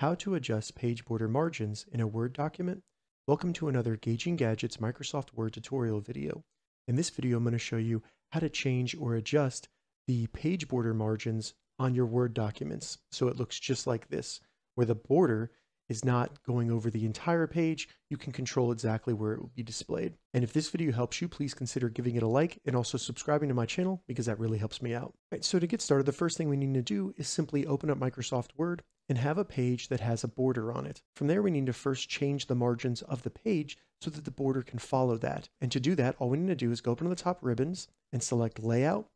How to adjust page border margins in a Word document. Welcome to another Gauging Gadgets Microsoft Word tutorial video. In this video, I'm going to show you how to change or adjust the page border margins on your Word documents. So it looks just like this, where the border is not going over the entire page. You can control exactly where it will be displayed. And if this video helps you, please consider giving it a like and also subscribing to my channel because that really helps me out. Right, so to get started, the first thing we need to do is simply open up Microsoft Word and have a page that has a border on it. From there, we need to first change the margins of the page so that the border can follow that. And to do that, all we need to do is go up to the top ribbons and select Layout.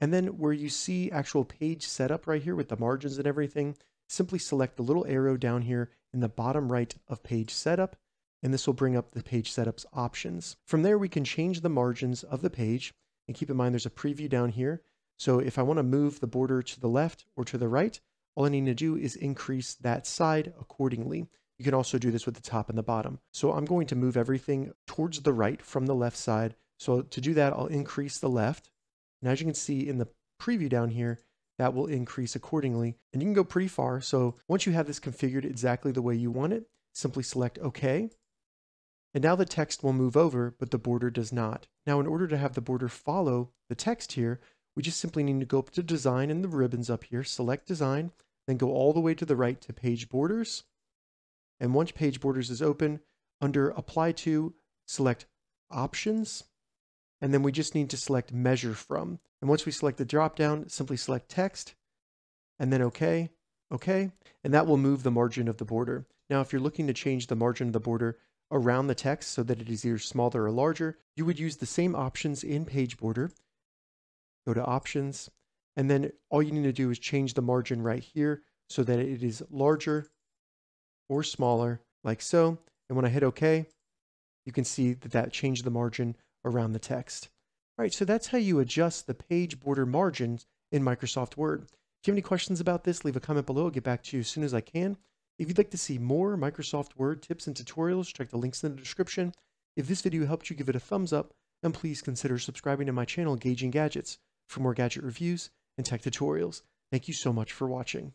And then where you see actual page setup right here with the margins and everything, simply select the little arrow down here in the bottom right of page setup, and this will bring up the page setups options. From there, we can change the margins of the page, and keep in mind there's a preview down here. So if I want to move the border to the left or to the right, all I need to do is increase that side accordingly. You can also do this with the top and the bottom. So I'm going to move everything towards the right from the left side. So to do that, I'll increase the left. And as you can see in the preview down here, that will increase accordingly. And you can go pretty far. So once you have this configured exactly the way you want it, simply select OK. And now the text will move over, but the border does not. Now, in order to have the border follow the text here, we just simply need to go up to design in the ribbons up here, select design, then go all the way to the right to page borders. And once page borders is open, under apply to, select options. And then we just need to select measure from. And once we select the dropdown, simply select text and then OK, OK, and that will move the margin of the border. Now, if you're looking to change the margin of the border around the text so that it is either smaller or larger, you would use the same options in page border. Go to options, and then all you need to do is change the margin right here so that it is larger or smaller like so. And when I hit OK, you can see that that changed the margin around the text. All right, so that's how you adjust the page border margins in Microsoft Word. If you have any questions about this, leave a comment below. I'll get back to you as soon as I can. If you'd like to see more Microsoft Word tips and tutorials, check the links in the description. If this video helped you, give it a thumbs up, and please consider subscribing to my channel, Gauging Gadgets, for more gadget reviews and tech tutorials. Thank you so much for watching.